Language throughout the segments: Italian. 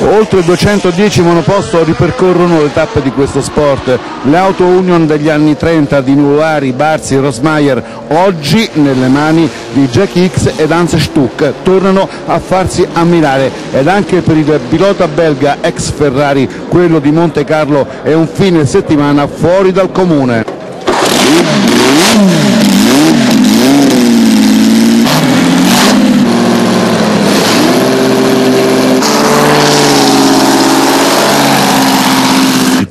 Oltre 210 monoposto ripercorrono le tappe di questo sport. Le auto Union degli anni 30 di Nuari, Barzi, Rosmaier, oggi nelle mani di Jack X ed Hans Stuck, tornano a farsi ammirare ed anche per il pilota belga ex Ferrari, quello di Monte Carlo, è un fine settimana fuori dal comune.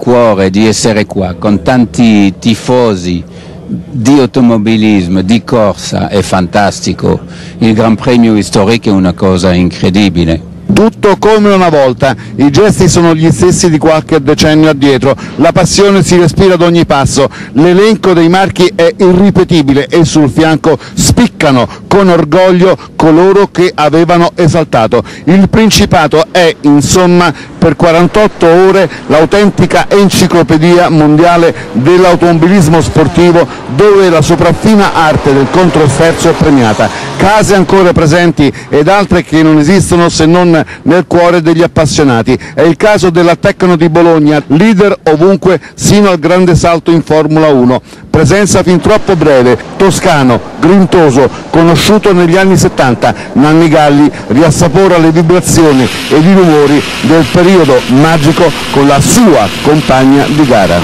Cuore di essere qua con tanti tifosi di automobilismo, di corsa, è fantastico. Il Gran Premio storico è una cosa incredibile. Tutto come una volta, i gesti sono gli stessi di qualche decennio addietro, la passione si respira ad ogni passo, l'elenco dei marchi è irripetibile e sul fianco spiccano con orgoglio coloro che avevano esaltato. Il Principato è insomma per 48 ore l'autentica enciclopedia mondiale dell'automobilismo sportivo dove la sopraffina arte del controsterzo è premiata. Case ancora presenti ed altre che non esistono se non nel cuore degli appassionati. È il caso della Tecno di Bologna, leader ovunque sino al grande salto in Formula 1. Presenza fin troppo breve, toscano, grintoso, conosciuto negli anni 70, Nanni Galli riassapora le vibrazioni ed i rumori del periodo magico con la sua compagna di gara.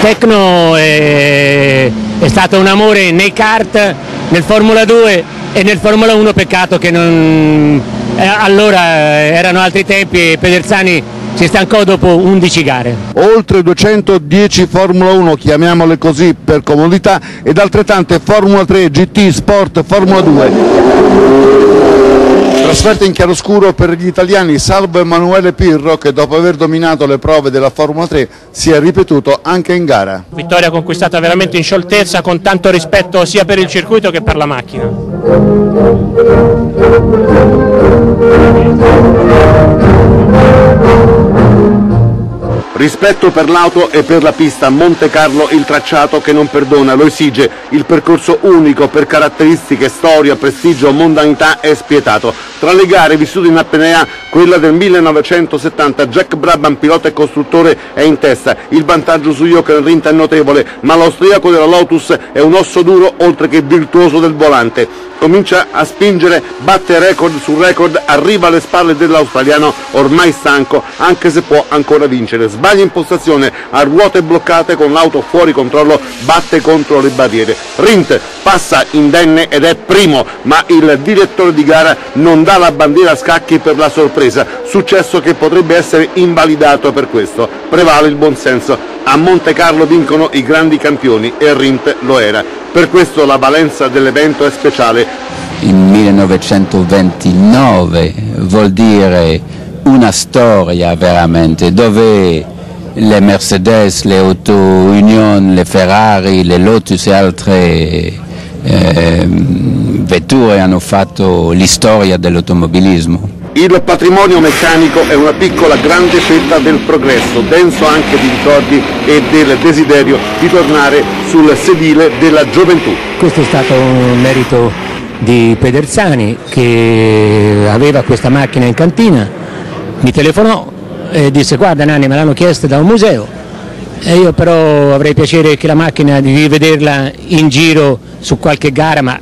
Tecno è, è stato un amore nei kart, nel Formula 2 e nel Formula 1 peccato che non, eh, allora erano altri tempi e Pedersani si stancò dopo 11 gare. Oltre 210 Formula 1, chiamiamole così per comodità, ed altrettante Formula 3, GT, Sport, Formula 2. Trasferta in chiaroscuro per gli italiani, salvo Emanuele Pirro che dopo aver dominato le prove della Formula 3 si è ripetuto anche in gara. Vittoria conquistata veramente in scioltezza con tanto rispetto sia per il circuito che per la macchina. Rispetto per l'auto e per la pista, Monte Carlo il tracciato che non perdona, lo esige, il percorso unico per caratteristiche, storia, prestigio, mondanità è spietato. Tra le gare vissute in Apnea, quella del 1970, Jack Brabham, pilota e costruttore, è in testa, il vantaggio su Jochen Rindt è notevole, ma l'austriaco della Lotus è un osso duro oltre che virtuoso del volante comincia a spingere, batte record su record, arriva alle spalle dell'australiano ormai stanco, anche se può ancora vincere. Sbaglia impostazione, a ruote bloccate con l'auto fuori controllo, batte contro le barriere. Rint passa indenne ed è primo, ma il direttore di gara non dà la bandiera a scacchi per la sorpresa, successo che potrebbe essere invalidato per questo. Prevale il buonsenso. A Monte Carlo vincono i grandi campioni e Rint lo era. Per questo la valenza dell'evento è speciale. Il 1929 vuol dire una storia veramente, dove le Mercedes, le Auto Union, le Ferrari, le Lotus e altre eh, vetture hanno fatto l'istoria dell'automobilismo. Il patrimonio meccanico è una piccola grande fetta del progresso, denso anche di ricordi e del desiderio di tornare sul sedile della gioventù. Questo è stato un merito di Pedersani che aveva questa macchina in cantina, mi telefonò e disse guarda Nanni me l'hanno chiesta da un museo e io però avrei piacere che la macchina di rivederla in giro su qualche gara ma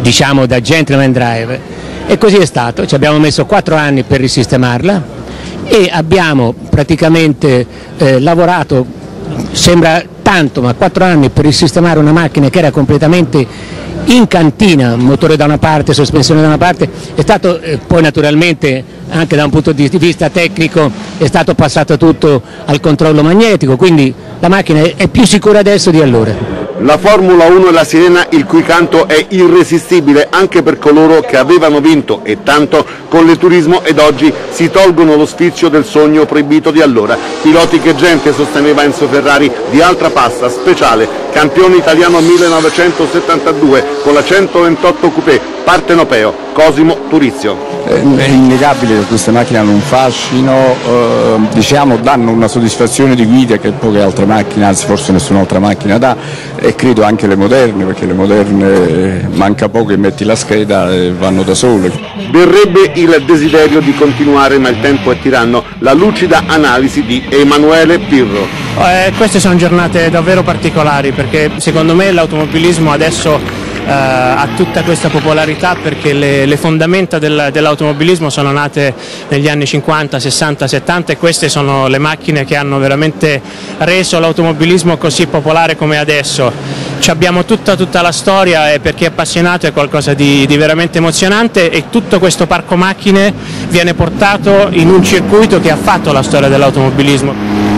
diciamo da gentleman driver e così è stato, ci abbiamo messo quattro anni per risistemarla e abbiamo praticamente eh, lavorato, sembra tanto, ma quattro anni per risistemare una macchina che era completamente in cantina, motore da una parte, sospensione da una parte, è stato eh, poi naturalmente anche da un punto di vista tecnico è stato passato tutto al controllo magnetico, quindi la macchina è più sicura adesso di allora. La Formula 1 è la sirena il cui canto è irresistibile anche per coloro che avevano vinto e tanto con il turismo ed oggi si tolgono lo sfizio del sogno proibito di allora. Piloti che gente sosteneva Enzo Ferrari di altra pasta, speciale, campione italiano 1972 con la 128 Coupé, partenopeo. Cosimo Turizio. È innegabile che queste macchine hanno un fascino, eh, diciamo, danno una soddisfazione di guida che poche altre macchine, anzi forse nessun'altra macchina dà e credo anche le moderne, perché le moderne eh, manca poco che metti la scheda e vanno da sole. Verrebbe il desiderio di continuare ma il tempo è tiranno. La lucida analisi di Emanuele Pirro. Eh, queste sono giornate davvero particolari perché secondo me l'automobilismo adesso ha tutta questa popolarità perché le, le fondamenta del, dell'automobilismo sono nate negli anni 50, 60, 70 e queste sono le macchine che hanno veramente reso l'automobilismo così popolare come adesso. Ci abbiamo tutta, tutta la storia e per chi è appassionato è qualcosa di, di veramente emozionante e tutto questo parco macchine viene portato in un circuito che ha fatto la storia dell'automobilismo.